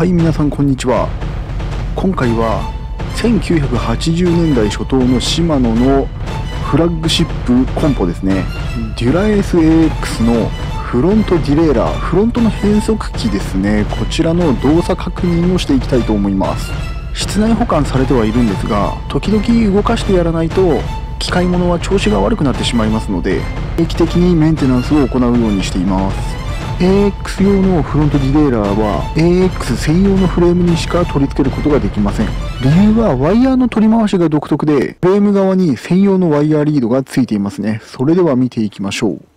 はい皆さんこんにちは。今回は1980年代初頭のシマノのフラッグシップコンポですね。デュラ SAX のフロントディレイラーフロントの変速機ですね。こちらの動作確認をしていきたいと思います。室内保管されてはいるんですが時々動かしてやらないと機械物は調子が悪くなってしまいますので定期的にメンテナンスを行うようにしています。AX 用のフロントディレイラーは AX 専用のフレームにしか取り付けることができません。理由はワイヤーの取り回しが独特でフレーム側に専用のワイヤーリードが付いていますね。それでは見ていきましょう。